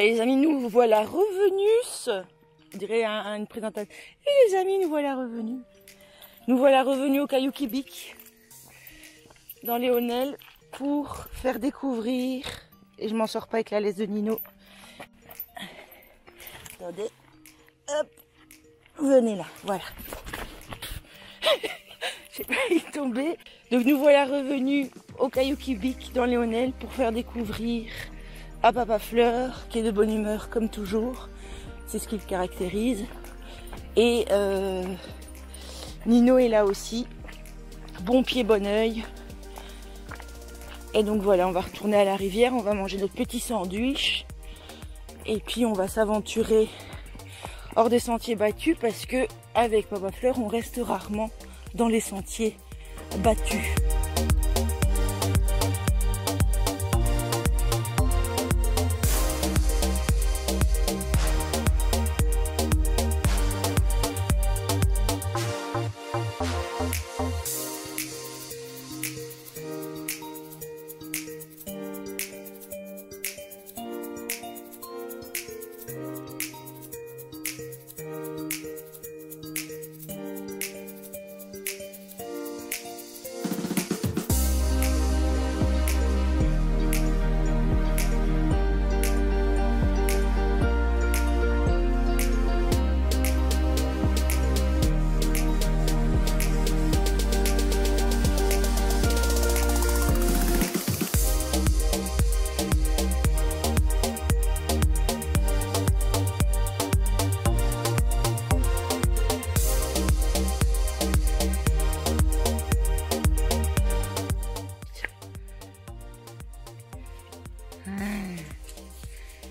Ben, les amis, nous voilà revenus. On dirait un, une présentation. Et les amis, nous voilà revenus. Nous voilà revenus au Caillou Kibic, dans Léonel, pour faire découvrir. Et je m'en sors pas avec la laisse de Nino. Attendez. Hop. Venez là. Voilà. J'ai failli tomber. Donc nous voilà revenus au Caillou Kibic, dans Léonel, pour faire découvrir à Papa Fleur, qui est de bonne humeur comme toujours. C'est ce qui le caractérise. Et euh, Nino est là aussi. Bon pied, bon oeil. Et donc voilà, on va retourner à la rivière, on va manger notre petit sandwich. Et puis on va s'aventurer hors des sentiers battus parce que avec Papa Fleur, on reste rarement dans les sentiers battus.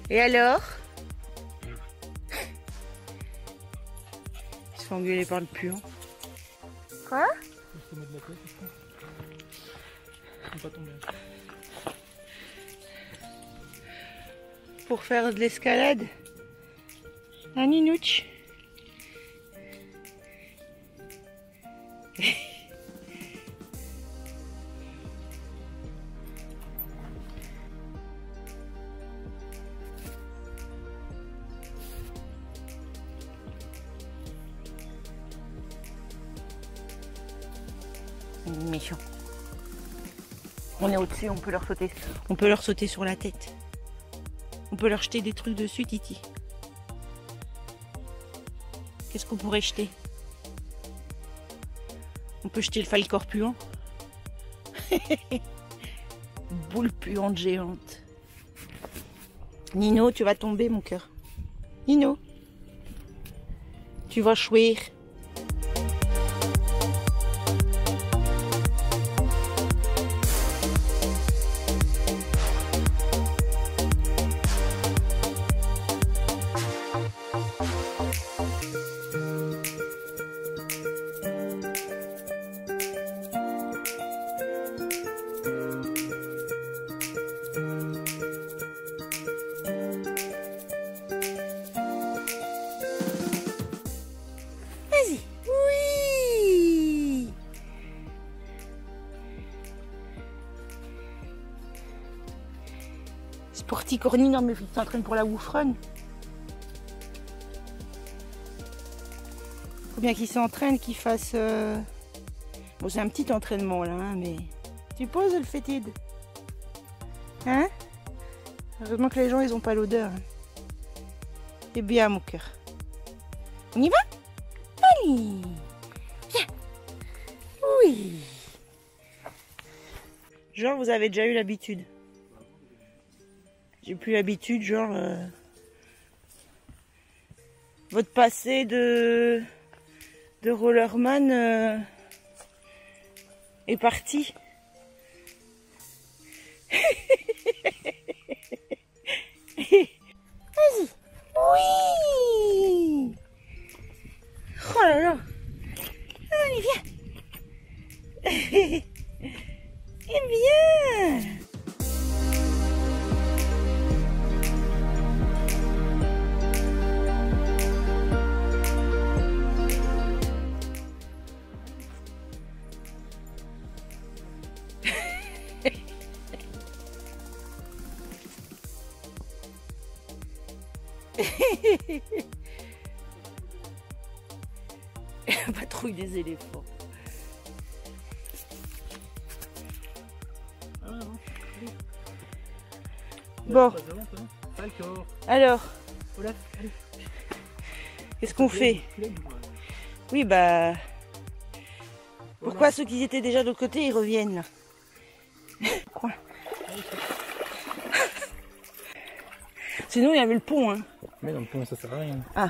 Et alors Il se fait engueuler par le puant. Quoi Pour faire de l'escalade Un ninouche Méchant. On est au-dessus, on peut leur sauter. On peut leur sauter sur la tête. On peut leur jeter des trucs dessus, Titi. Qu'est-ce qu'on pourrait jeter? On peut jeter le falcor puant. Boule puante géante. Nino, tu vas tomber, mon cœur. Nino. Tu vas chouir. Corny, non mais il s'entraîne pour la woufronne. Faut bien qu'il s'entraîne, qu'il fasse... euh, Bon, c'est un petit entraînement là, hein, mais... Tu poses le fétide Hein? Heureusement que les gens, ils ont pas l'odeur. hein. C'est bien, mon cœur. On y va? Allez Viens Oui Genre, vous avez déjà eu l'habitude? J'ai plus l'habitude, genre... euh, Votre passé de... de rollerman euh, est parti. Patrouille des éléphants. Ah. Bon. Corps. Alors, allez. qu'est-ce qu'on fait Oui, bah. Pourquoi ceux qui étaient déjà de l'autre côté, ils reviennent là Quoi Sinon, il y avait le pont, hein. Mais dans le pont, ça sert à rien. Ah,